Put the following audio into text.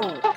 Tchau!